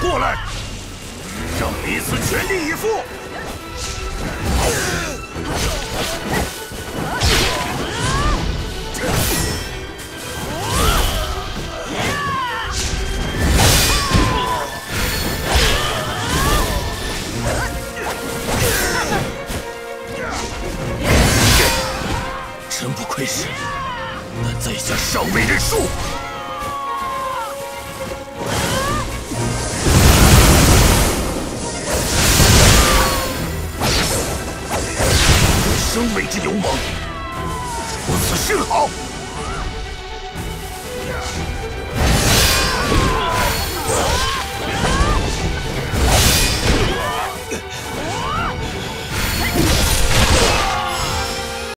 过来，让彼此全力以赴。真不愧是那在下尚未认输。生为之勇猛，如此甚好。